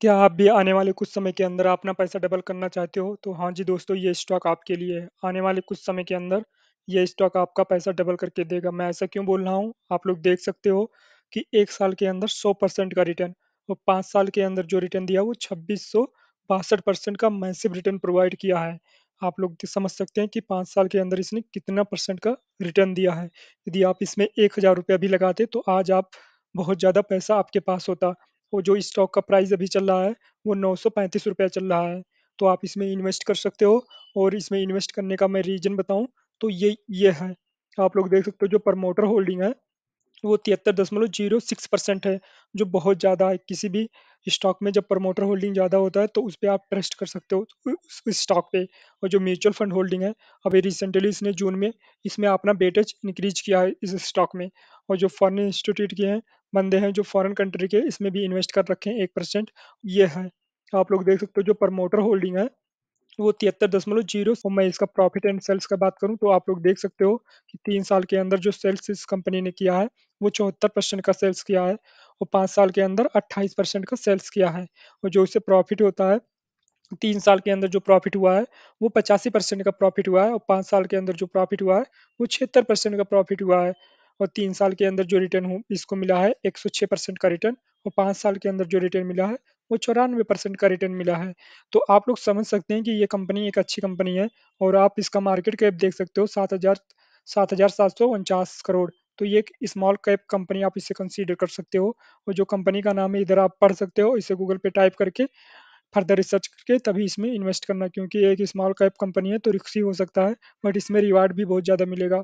क्या आप भी आने वाले कुछ समय के अंदर अपना पैसा डबल करना चाहते हो? तो हाँ जी दोस्तों, ये स्टॉक आपके लिए है। आने वाले कुछ समय के अंदर ये स्टॉक आपका पैसा डबल करके देगा। मैं ऐसा क्यों बोल रहा हूँ? आप लोग देख सकते हो कि एक साल के अंदर सौ परसेंट का रिटर्न और पाँच साल के अंदर जो रिटर्न दिया वो छब्बीस सौ बासठ परसेंट का मैसिव रिटर्न प्रोवाइड किया है। आप लोग समझ सकते हैं कि पाँच साल के अंदर इसने कितना परसेंट का रिटर्न दिया है। यदि आप इसमें एक हज़ार रुपया भी लगाते तो आज आप बहुत ज़्यादा पैसा आपके पास होता। वो जो स्टॉक का प्राइस अभी चल रहा है, वो नौ सौ पैंतीस रुपया चल रहा है। तो आप इसमें इन्वेस्ट कर सकते हो और इसमें इन्वेस्ट करने का मैं रीजन बताऊँ तो ये ये है। आप लोग देख सकते हो जो प्रमोटर होल्डिंग है, वो तिहत्तर दशमलव ज़ीरो सिक्स परसेंट है, जो बहुत ज़्यादा है। किसी भी स्टॉक में जब प्रमोटर होल्डिंग ज़्यादा होता है तो उस पर आप ट्रस्ट कर सकते हो उस स्टॉक पे। और जो म्यूचुअल फंड होल्डिंग है, अभी रिसेंटली इसने जून में, इसमें अपना बेटेज इंक्रीज किया है इस स्टॉक में। और जो फॉरन इंस्टीट्यूट के हैं बंदे हैं जो फॉरेन कंट्री के, इसमें भी इन्वेस्ट कर रखे हैं एक परसेंट ये है, आप लोग देख सकते हो जो प्रमोटर होल्डिंग है, वो तिहत्तर दशमलव ज़ीरो और मैं इसका प्रॉफिट एंड सेल्स का बात करूँ तो आप लोग देख सकते हो कि तीन साल के अंदर जो सेल्स इस कंपनी ने किया है, वो चौहत्तर परसेंट का सेल्स किया है और पाँच साल के अंदर अट्ठाईस परसेंट का सेल्स किया है। और जो इससे प्रॉफिट होता है, तीन साल के अंदर जो प्रॉफिट हुआ है, वो पचासी परसेंट का प्रॉफिट हुआ है और पाँच साल के अंदर जो प्रॉफिट हुआ है, वो छिहत्तर परसेंट का प्रॉफिट हुआ है। और तीन साल के अंदर जो रिटर्न इसको मिला है एक सौ छः परसेंट का रिटर्न और पाँच साल के अंदर जो रिटर्न मिला है, वो चौरानवे परसेंट का रिटर्न मिला है। तो आप लोग समझ सकते हैं कि ये कंपनी एक अच्छी कंपनी है और आप इसका मार्केट कैप देख सकते हो, सात हज़ार सात हज़ार सात सौ उनचास करोड़। तो ये एक स्मॉल कैप कंपनी आप इसे कंसीडर कर सकते हो और जो कंपनी का नाम है, इधर आप पढ़ सकते हो, इसे गूगल पे टाइप करके फर्दर रिसर्च करके, तभी इसमें इन्वेस्ट करना, क्योंकि एक स्मॉल कैप कंपनी है तो रिस्की हो सकता है बट इसमें रिवार्ड भी बहुत ज़्यादा मिलेगा।